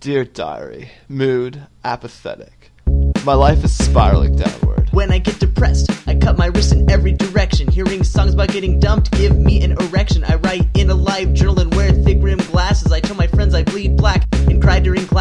Dear diary, mood apathetic. My life is spiraling downward. When I get depressed, I cut my wrists in every direction. Hearing songs about getting dumped give me an erection. I write in a LiveJournal and wear thick rimmed glasses. I tell my friends I bleed black and cry during classes.